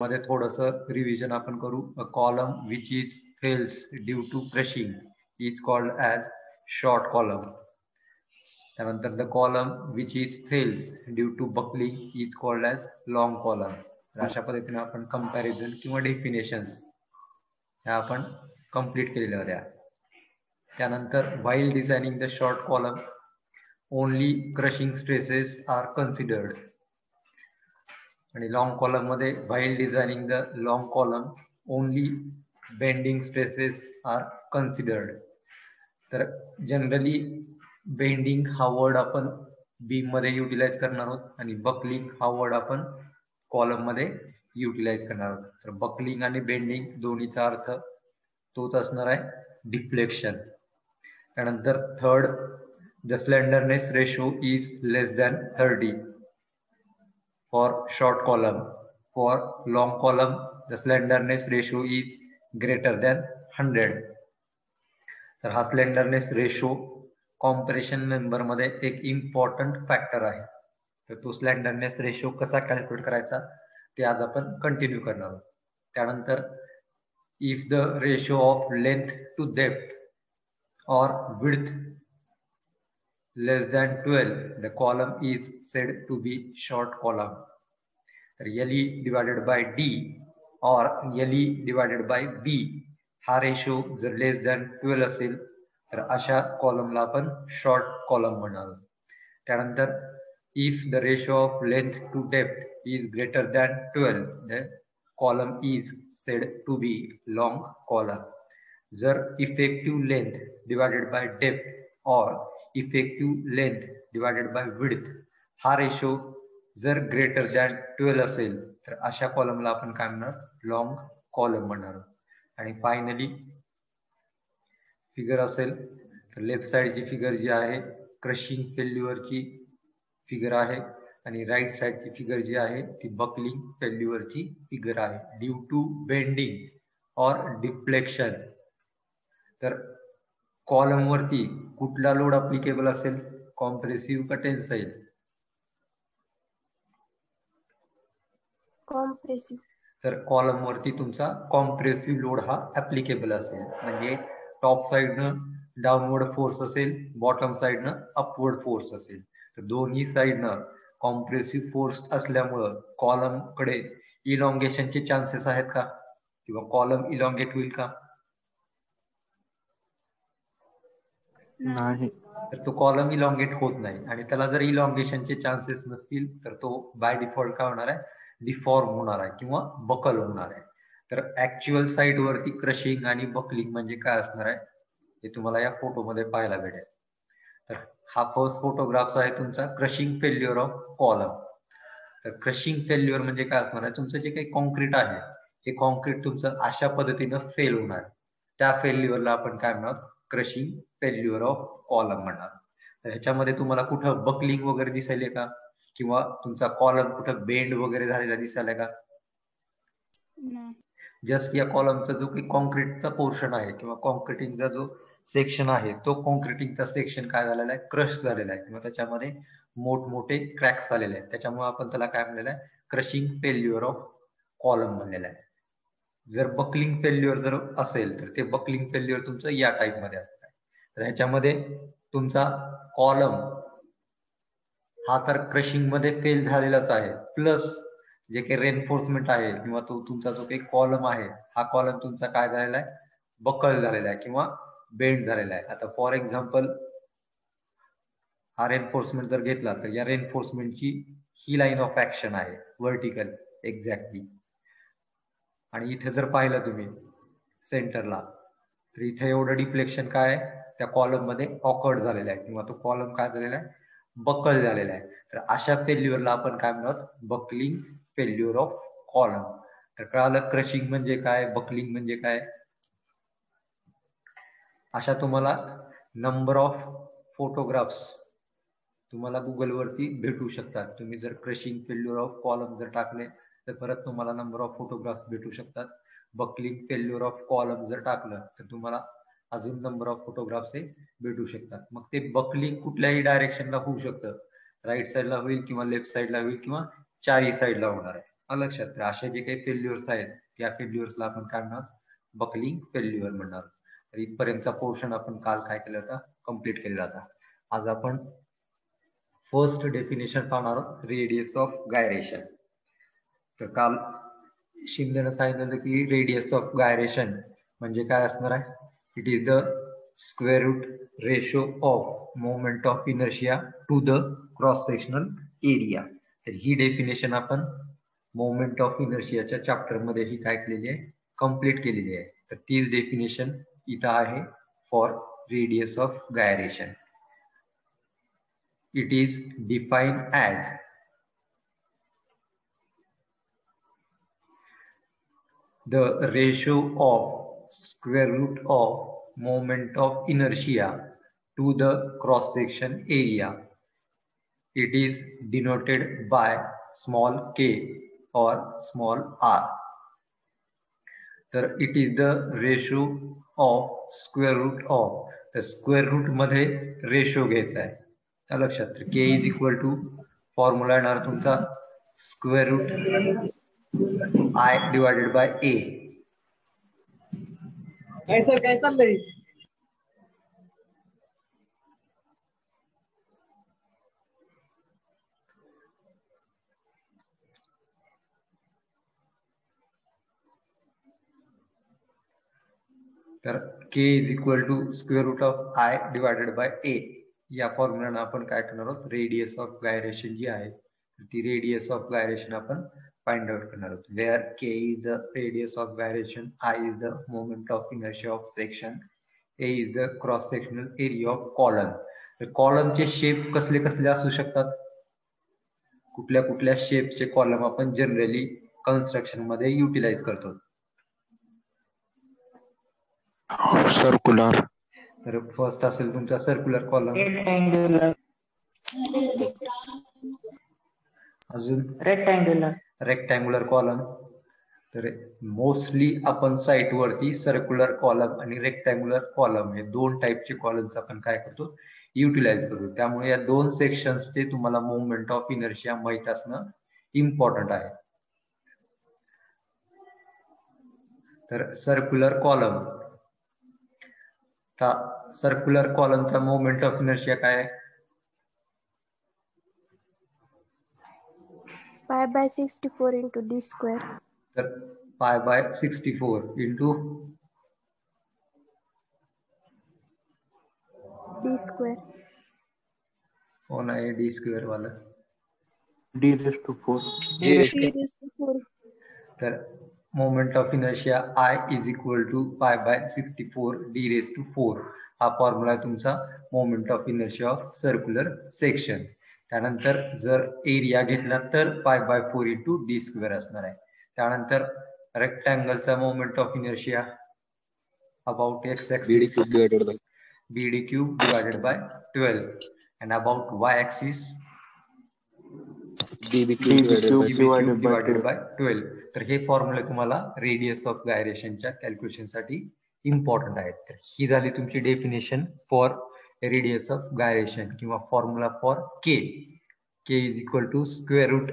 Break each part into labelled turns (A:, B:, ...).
A: मध्ये थोडस रिव्हिजन आपण करू. A column which is fails due to crushing is called as short column त्यानंतर the column which is fails due to buckling is called as long column अशा पद्धतीने आपण comparison किंवा definitions ह्या आपण कंप्लीट केलेल्या होत्या. त्यानंतर while designing the short column only crushing stresses are considered आणि लॉंग कॉलममध्ये while designing the long column only bending stresses are considered तर जनरली बेंडिंग हा वर्ड आपण बीममध्ये युटिलाइज करणार आहोत आणि बकलिंग हा वर्ड आपण कॉलममध्ये युटिलाइज करणार आहोत. तर बकलिंग आणि बेंडिंग दोन्हीचा अर्थ तोच असणार आहे डिफ्लेक्शन त्यानंतर third the slenderness ratio is less than thirty for short column. For long column, the slenderness ratio is greater than 100. तर हा स्लेंडरनेस रेशो कॉम्प्रेशन मेंबरमध्ये एक इम्पॉर्टंट फॅक्टर आहे तर तो स्लेंडरनेस रेशो कसा कॅल्क्युलेट करायचा ते आज आपण कंटिन्यू करणार आहोत त्यानंतर if the ratio of length to depth or width less than 12 the column is said to be short column तर LE divided by D or LE divided by B हा रेशो जर लेस दॅन 12 असेल तर अशा कॉलमला आपण short column म्हणणार त्यानंतर if the ratio of length to depth is greater than 12 then column is said to be long column जर effective length divided by depth और effective length divided by width हा रेशो जर greater than twelve असेल तर अशा कॉलमला आपण काय म्हणणार? लॉंग कॉलम म्हणणार. आणि फायनली फिगर असेल तर लेफ्ट साईडची फिगर जी आहे क्रशिंग फेल्युअरची फिगर आहे. आणि राईट साइडची फिगर जी आहे ती बकलिंग फेल्युअरची फिगर आहे. ड्यू टू बेंडिंग और डिफ्लेक्शन तर कॉलम वरती कुठला लोड अप्लिकेबल असेल? कॉम्प्रेसिव्ह का टेन्साईल तर कॉलम वरती तुमचा कॉम्प्रेसिव्ह लोड हा ऍप्लिकेबल असेल. म्हणजे टॉप साइडनं डाऊनवर्ड फोर्स असेल बॉटम साइडनं अपवर्ड फोर्स असेल. तर दोन्ही साइडनं कॉम्प्रेसिव्ह फोर्स असल्यामुळं कॉलम कडे इलॉंगेशनचे चान्सेस आहेत का? किंवा कॉलम इलॉंगेट होईल का?
B: नाही.
A: तर तो कॉलम इलॉंगेट होत नाही. आणि त्याला जर इलॉंगेशनचे चान्सेस नसतील तर तो बाय डिफॉल्ट काय होणार आहे? डिफॉर्म होणार आहे किंवा बकल होणार आहे. तर ऍक्च्युअल साईड वरती क्रशिंग आणि बकलिंग म्हणजे काय असणार आहे? हे तुम्हाला या फोटोमध्ये पाहायला भेटेल. तर हा फर्स्ट फोटोग्राफ आहे तुमचा क्रशिंग फेल्युअर ऑफ कॉलम तर क्रशिंग फेल्युअर म्हणजे काय असणार आहे? तुमचं जे काही कॉन्क्रीट आहे हे कॉन्क्रीट तुमचं अशा पद्धतीनं फेल होणार. त्या फेल्युअरला आपण काय म्हणणार? क्रशिंग फेल्युअर ऑफ कॉलम म्हणणार तर ह्याच्यामध्ये तुम्हाला कुठं बकलिंग वगैरे दिसायले का? किंवा तुमचा कॉलम कुठं बेंड वगैरे झालेला दिसायला का? जस्ट या कॉलमचा जो काही कॉन्क्रीटचा पोर्शन आहे किंवा कॉन्क्रिटिंगचा जो सेक्शन आहे तो कॉन्क्रिटिंगचा सेक्शन काय झालेला आहे? क्रश झालेला आहे. किंवा त्याच्यामध्ये मोठमोठे क्रॅक्स झालेले आहेत. त्याच्यामुळे आपण त्याला काय म्हणलेलं आहे? क्रशिंग फेल्युअर ऑफ कॉलम म्हणलेलं आहे. जर बकलिंग फेल्युअर जर असेल तर ते बकलिंग फेल्युअर तुमचं या टाईपमध्ये असतं. तर ह्याच्यामध्ये तुमचा कॉलम हा तर क्रशिंगमध्ये फेल झालेलाच आहे. प्लस जे काही रेनफोर्समेंट आहे किंवा तो तुमचा जो काही कॉलम आहे हा कॉलम तुमचा काय झालेला आहे? बकल झालेला आहे किंवा बेंड झालेला आहे. आता फॉर एक्झाम्पल हा रेनफोर्समेंट जर घेतला तर या रेनफोर्समेंटची ही लाईन ऑफ ऍक्शन आहे व्हर्टिकल एक्झॅक्टली आणि इथे जर पाहिलं तुम्ही सेंटरला तर इथे एवढं डिफ्लेक्शन काय आहे? त्या कॉलममध्ये ऑकर्ड झालेला आहे किंवा तो कॉलम काय झालेला आहे? बकल झालेला आहे. तर अशा फेल्युअरला आपण काय म्हणत? बकलिंग फेल्युअर ऑफ कॉलम तर कळालं क्रशिंग म्हणजे काय? बकलिंग म्हणजे काय? अशा तुम्हाला नंबर ऑफ फोटोग्राफ्स तुम्हाला गुगलवरती भेटू शकतात. तुम्ही जर क्रशिंग फेल्युअर ऑफ कॉलम जर टाकले तर परत तुम्हाला नंबर ऑफ फोटोग्राफ्स भेटू शकतात. बकलिंग फेल्युअर ऑफ कॉलम जर टाकलं तर तुम्हाला अजून नंबर ऑफ फोटोग्राफ्स हे भेटू शकतात. मग ते बकलिंग कुठल्याही डायरेक्शनला होऊ शकतं. राईट साईडला होईल किंवा लेफ्ट साईडला होईल किंवा चारही साईडला होणार आहे. लक्षात असे जे काही फेल्युअर्स आहेत त्या फेल्युअर्सला आपण काय म्हणणार? बकलिंग फेल्युअर म्हणणार. तर इथपर्यंतचा पोर्शन आपण काल काय केला होता? कंप्लीट केलेला होता. आज आपण फर्स्ट डेफिनेशन पाहणार आहोत. रेडियस ऑफ गायरेशन तर काल शिंदेनं सांगितलं की रेडियस ऑफ गायरेशन म्हणजे काय असणार आहे? It is the square root ratio of moment of inertia to the cross sectional area तर ही डेफिनेशन आपण मोमेंट ऑफ इनर्शियाच्या चॅप्टरमध्ये ही काय केलेली आहे? कंप्लीट केलेली आहे. तर तीच डेफिनेशन इथं आहे for radius of gyration it is defined as the ratio of square root of moment of inertia to the cross section area. It is denoted by small k or small r. तर it is the ratio of square root of तर square रूटमध्ये ratio घ्यायचा आहे लक्षात K is equal to formula येणार तुमचा square root
C: I divided by A
A: तर K is equal to square root of I divided by A या फॉर्म्युलानं आपण काय करणार आहोत? रेडियस ऑफ़ गायरेशन जी आहे ती रेडियस ऑफ़ गायरेशन आपण फाइंड आउट करणार आहोत where K is the radius of gyration I is the moment of inertia of section A is the cross sectional area of column तर कॉलमचे shape कसले कसले असू शकतात? कुठल्या कुठल्या शेपचे कॉलम आपण जनरली कन्स्ट्रक्शनमध्ये युटिलाइज करतो?
B: सर्क्युलर
A: तर फर्स्ट असेल तुमचा सर्क्युलर कॉलम अजून?
D: रेक्टँग्युलर
A: रेक्टँग्युलर कॉलम तर मोस्टली आपण साईटवरती सर्क्युलर कॉलम आणि रेक्टँग्युलर कॉलम हे दोन टाईपचे कॉलम्स आपण काय करतो? युटिलाइज करतो. त्यामुळे या दोन सेक्शन्सचे तुम्हाला मुवमेंट ऑफ इनर्शिया माहीत असणं इम्पॉर्टंट आहे. तर सर्क्युलर कॉलम सर्क्युलर कॉलमचा मुवमेंट ऑफ इनर्शिया काय आहे?
E: Pi by 64 into d square.
A: तर pi by sixty four into
E: d square.
A: कोण आहे डी स्क्वेअर वाला.
B: D raise to four
E: d raised to 4
A: तर moment of inertia I is equal to pi by sixty four D raise to four हा formula आहे तुमचा moment of inertia of circular section त्यानंतर जर area घेतला तर pi by four into D square असणार आहे. त्यानंतर रेक्टँगलचा moment of inertia about X
B: axis divided
A: by cube divided by 12 and about y axis DB
B: db
A: divided by 12 तर हे formula तुम्हाला रेडियस ऑफ गायरेशनच्या कॅल्क्युलेशनसाठी इम्पॉर्टंट आहेत. तर ही झाली तुमची definition for radius of gyration किंवा formula for K K is equal to square root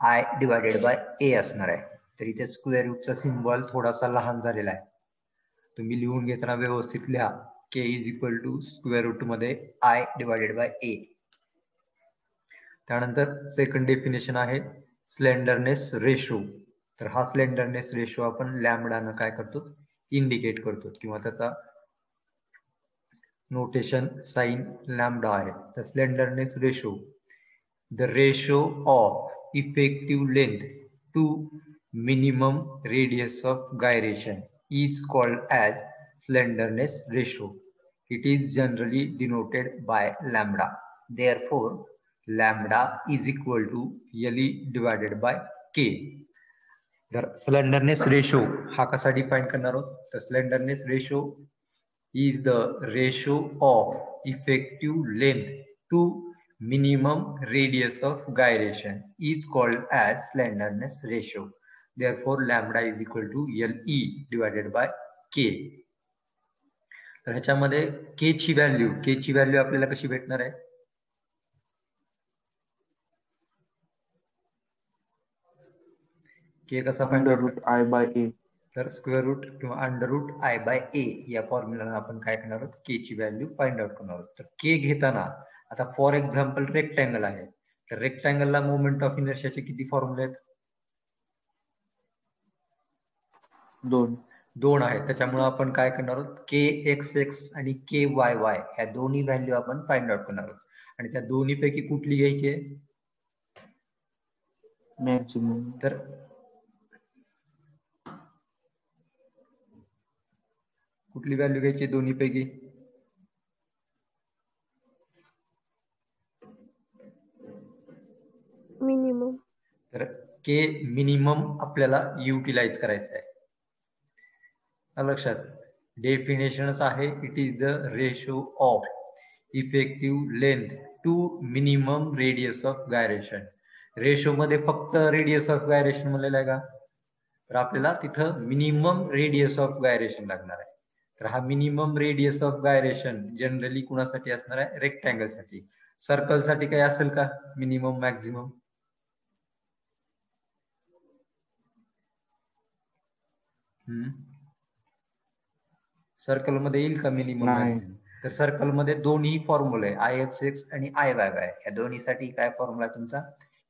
A: I divided by A असणार आहे. तर इथे स्क्वेअर रूटचा सिम्बॉल थोडासा लहान झालेला आहे. तुम्ही लिहून घेताना व्यवस्थित लिहा. K is equal to square रूटमध्ये I divided by A त्यानंतर सेकंड डेफिनेशन आहे स्लेंडरनेस रेशो तर हा स्लेंडरनेस रेशो आपण लॅमडानं काय करतो? इंडिकेट करतो. किंवा त्याचा notation sine lambda आहे तर slenderness ratio the ratio of effective length to minimum radius of gyration is called as slenderness ratio it is generally denoted by lambda therefore lambda is equal to यली divided by K जर slenderness ratio हा कसा define करणार आहोत तर slenderness ratio is the ratio of effective length to minimum radius of gyration. Is called as slenderness ratio. therefore lambda is equal to le divided by k. तर ह्याच्यामध्ये के ची value के ची value आपल्याला कशी भेटणार आहे? के कसा
B: find root I by A
A: तर स्क्वेअर रूट किंवा under root I by A या फॉर्म्युला आपण काय करणार आहोत? के ची व्हॅल्यू फाइंड आउट करणार आहोत. तर के घेताना आता फॉर एक्झाम्पल रेक्टँगल आहे. तर रेक्टँगलला मोमेंट ऑफ इनर्शियाचे किती फॉर्म्युले आहेत?
B: दोन.
A: दोन आहेत. त्याच्यामुळे आपण काय करणार आहोत? के एक्स एक्स आणि के वाय वाय ह्या दोन्ही व्हॅल्यू आपण फाइंड आउट करणार आहोत. आणि त्या दोन्ही पैकी कुठली घ्यायची आहे?
B: मॅक्झिमम
A: तर कुठली व्हॅल्यू घ्यायची दोन्ही पैकी
E: मिनिमम
A: तर के मिनिमम आपल्याला युटिलाइज करायचं आहे. लक्षात. डेफिनेशनच आहे. It is the ratio of effective length to minimum radius of gyration ratio मध्ये फक्त रेडियस ऑफ गायरेशन म्हणलेलं आहे का? तर आपल्याला तिथं मिनिमम रेडियस ऑफ गायरेशन लागणार आहे. तर हा minimum radius of gyration generally कुणासाठी असणार आहे? रेक्टँगलसाठी. सर्कलसाठी काही असेल का? मिनिमम मॅक्झिमम सर्कलमध्ये येईल का मिनिमम तर सर्कलमध्ये दोन्ही फॉर्म्युले आय एक्स एक्स आणि आय वाय वाय या दोन्हीसाठी काय फॉर्म्युला तुमचा?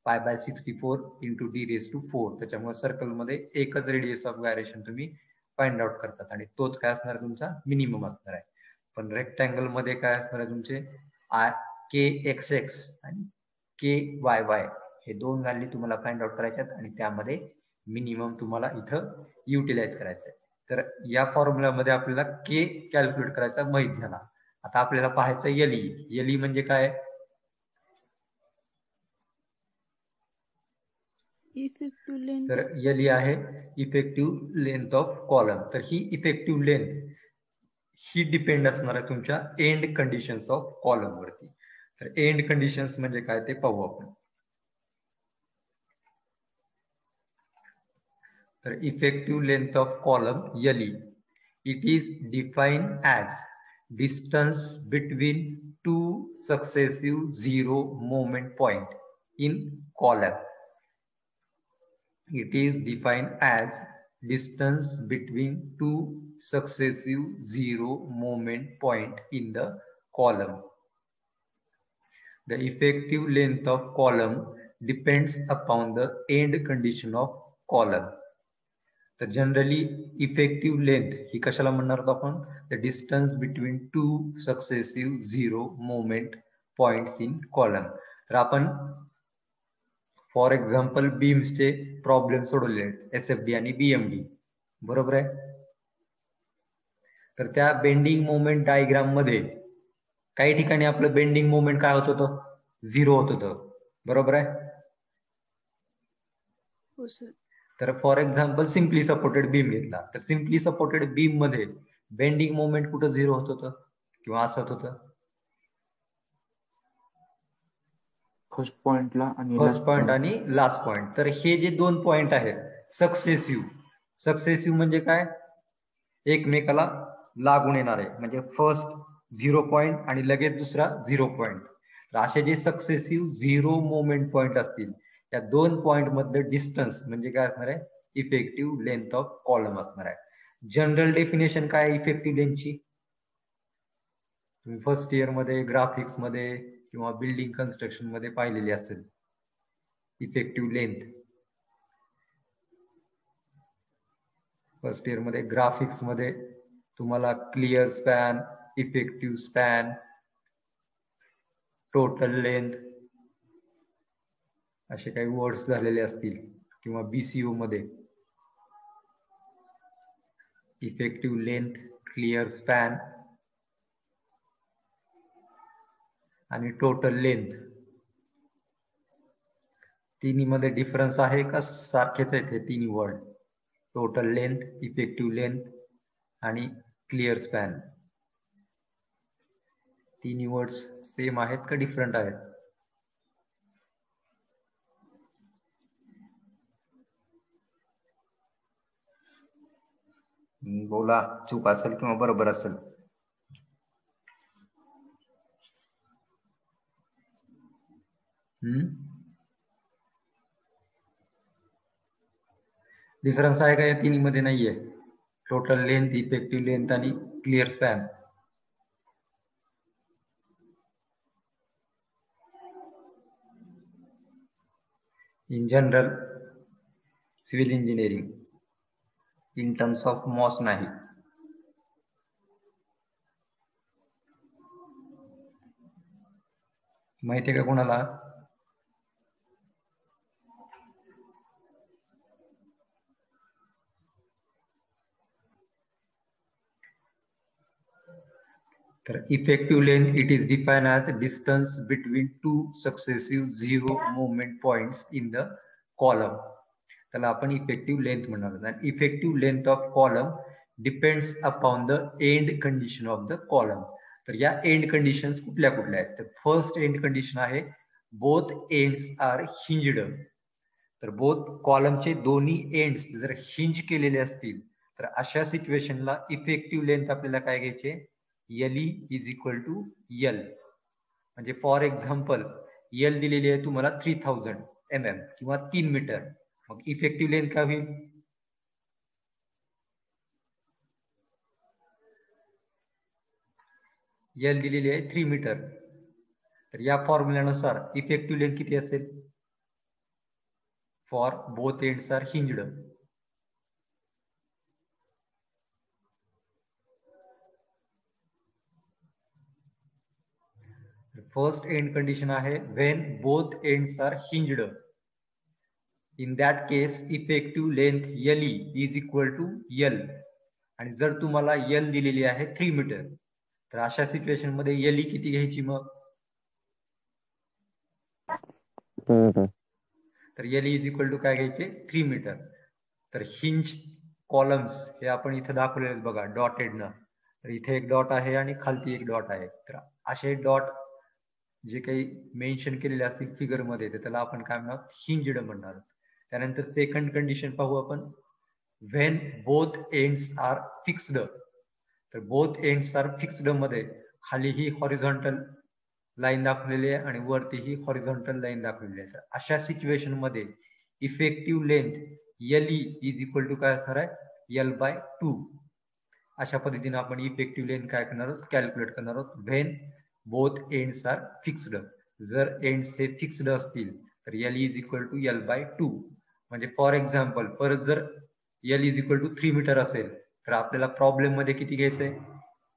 A: Pi by sixty four into D raise to four त्याच्यामुळे सर्कलमध्ये एकच रेडियस ऑफ गायरेशन तुम्ही फाइंड आउट करतात. आणि तोच काय असणार तुमचा? मिनिमम असणार आहे. पण रेक्टँगलमध्ये काय असणार आहे तुमचे? आय के एक्स एक्स आणि के वाय वाय हे दोन व्हॅल्यू तुम्हाला फाइंड आउट करायच्यात आणि त्यामध्ये मिनिमम तुम्हाला इथं युटिलाइज करायचं आहे. तर या फॉर्म्युलामध्ये आपल्याला के कॅल्क्युलेट करायचा माहीत झाला. आता आपल्याला पाहायचं एलई एलई म्हणजे काय?
C: तर एल
A: तर आहे इफेक्टिव्ह लेंथ ऑफ कॉलम तर ही इफेक्टिव्ह लेंथ ही डिपेंड असणार आहे तुमच्या एंड कंडिशन्स ऑफ कॉलम वरती. तर एंड कंडिशन्स म्हणजे काय ते पाहू आपण. तर effective length of column LE it is define as distance between two successive zero moment point in column It is defined as distance between two successive zero moment point in the column. The effective length of column depends upon the end condition of column. तर generally effective length ही कशाला म्हणणार आहोत आपण the distance between two successive zero moment points in column तर आपण for example बीम्सचे problem सोडवले आहेत S F D आणि बीएमडी बरोबर आहे? तर त्या बेंडिंग मोमेंट डायग्राममध्ये काही ठिकाणी आपलं बेंडिंग मोमेंट काय होत होतं? झिरो होत होतं. बरोबर आहे?
C: हो
A: तर for example simply supported beam घेतला. तर सिम्पली सपोर्टेड बीममध्ये बेंडिंग मोमेंट कुठं झिरो होत होतं? किंवा असत होतं?
B: फर्स्ट पॉइंटला आणि
A: फर्स्ट पॉइंट. आणि लास्ट पॉइंट तर हे जे दोन पॉइंट आहेत सक्सेसिव्ह सक्सेसिव्ह म्हणजे काय? एकमेकाला लागून येणार. आहे म्हणजे फर्स्ट झिरो पॉइंट आणि लगेच दुसरा झिरो पॉइंट तर असे जे सक्सेसिव्ह झिरो मोमेंट पॉइंट असतील त्या दोन पॉइंट मधलं डिस्टन्स म्हणजे काय असणार आहे? इफेक्टिव्ह लेंथ ऑफ कॉलम असणार आहे. जनरल डेफिनेशन काय इफेक्टिव्ह लेंथची तुम्ही फर्स्ट इयरमध्ये ग्राफिक्समध्ये किंवा बिल्डिंग कन्स्ट्रक्शनमध्ये पाहिलेली असेल इफेक्टिव्ह लेंथ फर्स्ट इयरमध्ये ग्राफिक्समध्ये तुम्हाला clear span effective span total length असे काही वर्ड्स झालेले असतील किंवा बीसीओ मध्ये. इफेक्टिव्ह लेंथ क्लिअर स्पॅन आणि टोटल लेंथ तिन्ही मध्ये डिफरन्स आहे का? सारखेच आहेत हे तिन्ही word total length effective length आणि क्लिअर स्पॅन तिन्ही वर्ड्स सेम आहेत का डिफरंट आहेत? बोला चूक असेल किंवा बरोबर असेल. डिफरन्स आहे का या तिन्ही मध्ये नाहीये? टोटल लेंथ इफेक्टिव्ह लेंथ आणि clear span in general civil engineering in terms of मॉस नाही. माहिती आहे का कोणाला? तर effective length it is define as distance between two successive zero movement points in the column त्याला आपण इफेक्टिव्ह लेंथ म्हणणार आहोत आणि effective length of column depends upon the end condition of the column तर या एंड कंडिशन्स कुठल्या कुठल्या आहेत? तर फर्स्ट एंड कंडिशन आहे बोथ एंड्स आर हिंजड तर बोथ कॉलमचे दोन्ही एंड्स जर हिंज केलेले असतील तर अशा सिच्युएशनला इफेक्टिव्ह लेंथ आपल्याला काय घ्यायचे? L E is equal to L म्हणजे फॉर एक्झाम्पल एल दिलेली आहे तुम्हाला थ्री थाउजंड एम एम किंवा तीन मीटर मग इफेक्टिव्ह लेंथ काय होईल? एल दिलेली आहे थ्री मीटर तर या फॉर्म्युल्यानुसार इफेक्टिव्ह लेंथ किती असेल? For both ends are hinged first end condition आहे when both ends are hinged in that case effective length L is equal to L आणि जर तुम्हाला एल दिलेली आहे थ्री मीटर तर अशा सिच्युएशनमध्ये एल किती घ्यायची मग? तर एल इज इक्वल टू काय घ्यायचे? थ्री मीटर तर हिंज कॉलम्स हे आपण इथं दाखवलेले बघा डॉटेड न. तर इथे एक डॉट आहे आणि खालती एक डॉट आहे. तर असे डॉट जे काही मेन्शन केलेले असतील फिगरमध्ये त्याला आपण काय म्हणणार? हिंजड म्हणणार. त्यानंतर सेकंड कंडिशन पाहू आपण. When both ends are fixed तर बोथ एंड्स आर फिक्स्डमध्ये खाली ही हॉरिझॉन्टल लाईन दाखवलेली आहे आणि वरती ही हॉरिझॉन्टल लाईन दाखवलेली आहे. अशा सिच्युएशनमध्ये effective length L is equal to काय असणार आहे? एल बाय टू अशा पद्धतीने आपण इफेक्टिव्ह लेंथ काय करणार आहोत? कॅल्क्युलेट करणार आहोत. When both ends are fixed जर एंड्स हे फिक्स्ड असतील तर L is equal to L by two म्हणजे फॉर एक्झाम्पल परत जर L is equal to three meter असेल तर आपल्याला प्रॉब्लेममध्ये किती घ्यायचंय?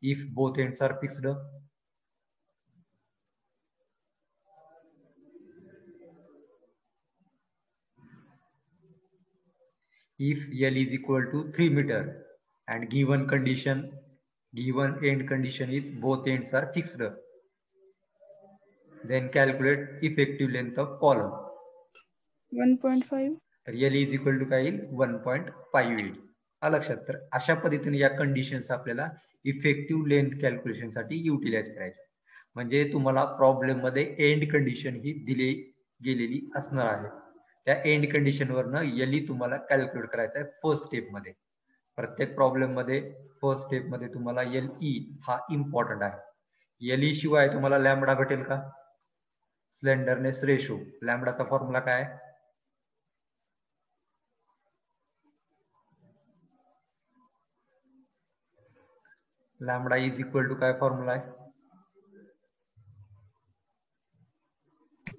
A: If both ends are fixed if L is equal to 3 meter and given condition, given end condition is both ends are fixed. Then calculate effective length of column.
C: 1.5
A: तर L is equal to काय येईल? One point five येईल. हा लक्षात तर अशा पद्धतीने या कंडिशन्स आपल्याला इफेक्टिव्ह लेंथ कॅल्क्युलेशनसाठी युटिलाइज करायचे. म्हणजे तुम्हाला प्रॉब्लेममध्ये एंड कंडिशन ही दिली गेलेली असणार आहे. त्या एंड कंडिशन वरनं एल तुम्हाला कॅल्क्युलेट करायचं आहे फर्स्ट स्टेपमध्ये. प्रत्येक प्रॉब्लेममध्ये फर्स्ट स्टेपमध्ये तुम्हाला एल ई हा इम्पॉर्टंट आहे. एल ई शिवाय तुम्हाला लॅमडा भेटेल का? Slenderness ratio. लॅमडाचा फॉर्म्युला काय? लॅमडा इज इक्वल टू काय फॉर्म्युला आहे?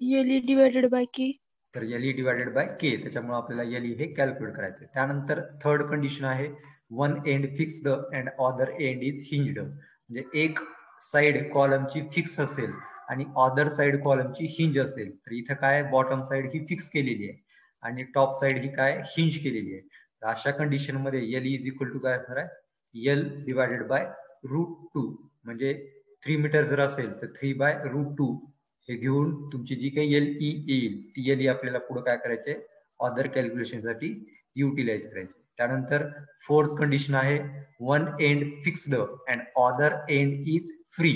C: L divided by K.
A: तर L E divided by K त्याच्यामुळे आपल्याला एल ई हे कॅल्क्युलेट करायचं त्यानंतर थर्ड कंडिशन आहे one end fixed and other end is hinged म्हणजे एक साइड कॉलमची फिक्स असेल आणि ऑदर साइड कॉलमची हिंज असेल. तर इथं काय बॉटम साइड ही फिक्स केलेली आहे आणि टॉप साइड ही काय हिंज केलेली आहे. तर अशा कंडिशनमध्ये एल इज इक्वल टू काय असणार आहे? L divided by root two म्हणजे थ्री मीटर जर असेल तर थ्री बाय रूट टू हे घेऊन तुमची जी काही एल ई येईल ती एल ई आपल्याला पुढे काय करायचे ऑदर कॅल्क्युलेशनसाठी युटिलाइज करायचे त्यानंतर फोर्थ कंडिशन आहे one end fixed and other end is free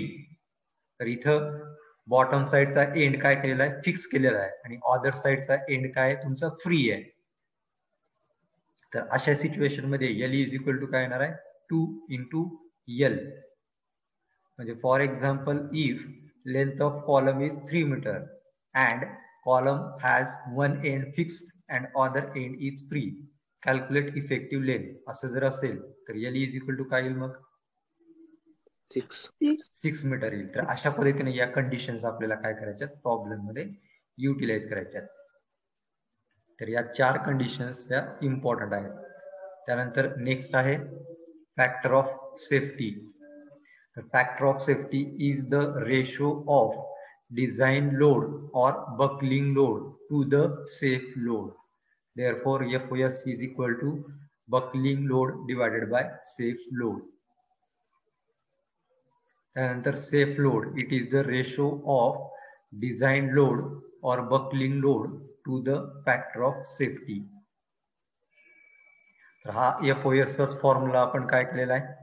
A: तर इथं बॉटम साईडचा एंड काय केलेला आहे? फिक्स केलेला आहे. आणि ऑदर साइडचा एंड काय तुमचा फ्री आहे. तर अशा सिच्युएशनमध्ये एल इज इक्वल टू काय येणार आहे? टू इंटू एल म्हणजे for example if length of column is three meter and column has one end fix and other end is free calculate effective length असं जर असेल तर एल इज इक्वल टू काय येईल मग?
B: सिक्स
A: मीटर येईल. तर अशा पद्धतीने या कंडिशन्स आपल्याला काय करायच्यात? प्रॉब्लेम मध्ये युटिलाइज करायच्यात. तर या चार कंडिशन्स या इम्पॉर्टंट आहेत. त्यानंतर नेक्स्ट आहे फॅक्टर ऑफ़ सेफ्टी तर factor of safety is the ratio of design load or buckling load to the safe load. Therefore, FOS is equal to buckling load divided by safe load. त्यानंतर safe load, it is the ratio of design load or buckling load to the factor of safety. तर हा FOS चा formula आपण काय केलेला आहे?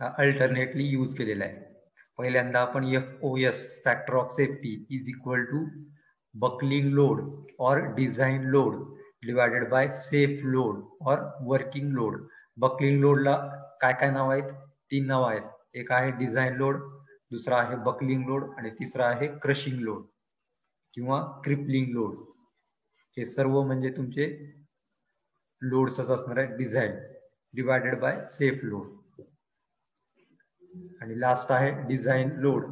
A: Alternately use केलेला आहे. पहिल्यांदा आपण F O S factor of safety is equal to buckling load or design load divided by safe load or working load buckling लोडला काय काय नाव आहेत? तीन नाव आहेत. एक आहे डिझाईन लोड दुसरा आहे बकलिंग लोड आणि तिसरा आहे क्रशिंग लोड किंवा क्रिपलिंग लोड हे सर्व म्हणजे तुमचे लोड्सच असणार आहे design divided by safe load आणि लास्ट आहे design load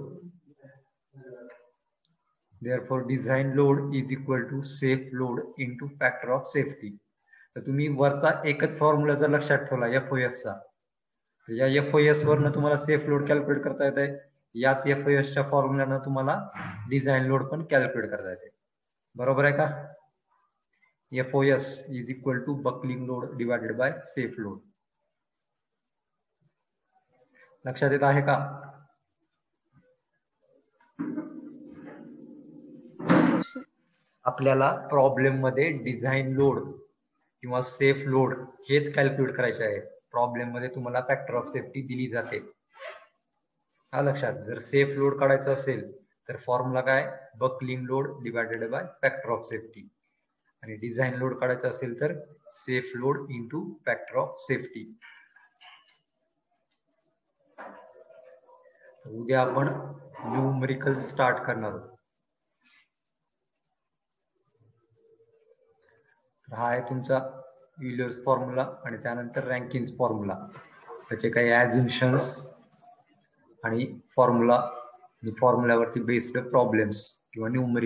A: therefore design load is equal to safe load into factor of safety. तर तुम्ही वरचा एकच फॉर्म्युला जर लक्षात ठेवला एफ ओ चा या एफ ओ एस वरनं तुम्हाला सेफ लोड कॅल्क्युलेट करता येते याच एफ ओ एस च्या फॉर्म्युल्यानं तुम्हाला डिझाईन लोड पण कॅल्क्युलेट करता येते बरोबर आहे का? F O S is equal to buckling load divided by safe load लक्षात येत आहे का? आपल्याला प्रॉब्लेममध्ये डिझाईन लोड किंवा सेफ लोड हेच कॅल्क्युलेट करायचे आहे. प्रॉब्लेममध्ये तुम्हाला फॅक्टर ऑफ सेफ्टी दिली जाते. हा लक्षात. जर सेफ लोड काढायचा असेल तर फॉर्म्युला काय? Buckling load divided by factor of safety आणि डिझाईन लोड काढायचा असेल तर safe load into factor of safety उद्या आपण न्यूमरिकल स्टार्ट करणार आहोत. हा आहे तुमचा युलर्स फॉर्म्युला आणि त्यानंतर रँकिंग फॉर्म्युला त्याचे काही ऍझम्शन्स आणि फॉर्म्युला फॉर्म्युल्यावरती बेस्ड प्रॉब्लेम्स किंवा न्यूमरी